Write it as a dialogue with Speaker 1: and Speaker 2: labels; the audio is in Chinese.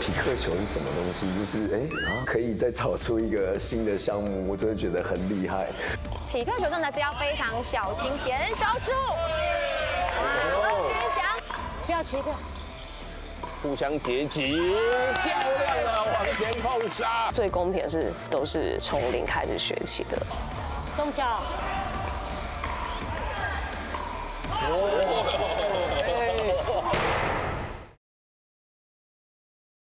Speaker 1: 匹克球是什么东西？就是哎，可以再找出一个新的项目，我真的觉得很厉害。
Speaker 2: 匹克球真的是要非常小心，减少失误。哇，欧军翔，
Speaker 3: 不要奇怪。
Speaker 4: 互相截击，漂亮的往前碰杀。
Speaker 5: 最公平的是都是从零开始学起的。
Speaker 3: 动脚。
Speaker 4: 哦。